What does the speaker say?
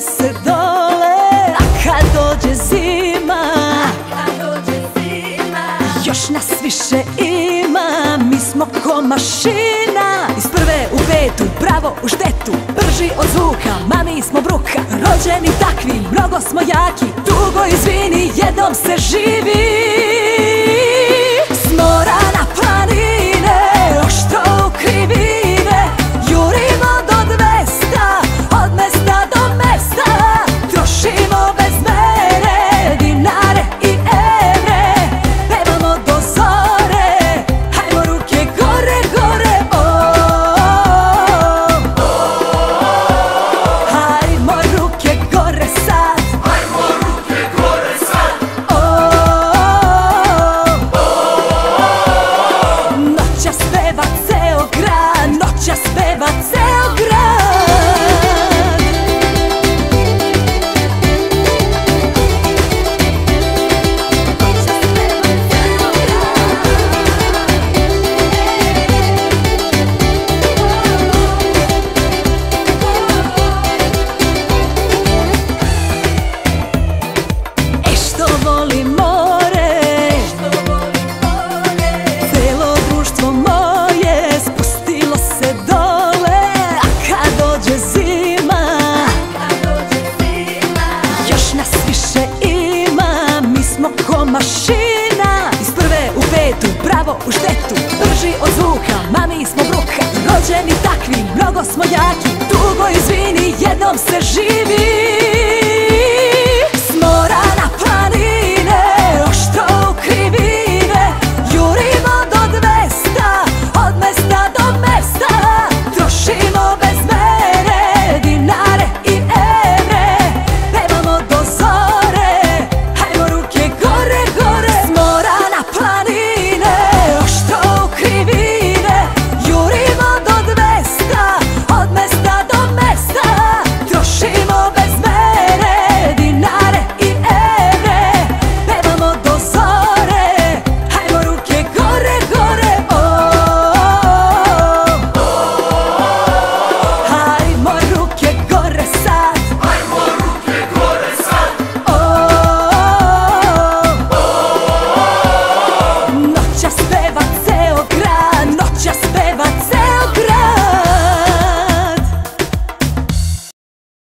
se dole A kad dođe zima kad dođe zima Još nas više ima. Mi smo ko mašina Iz prve u petu, pravo u štetu Brži od zvuka, mami smo bruka Rođeni takvi, mnogo smo jaki Dugo izvini, jednom se živi. Mašina. Iz prve u petu, bravo u štetu. Brži od zvuka, mami smo bruka Rođeni takvi, mnogo smo jaki. Dugo izvini, jednom se živi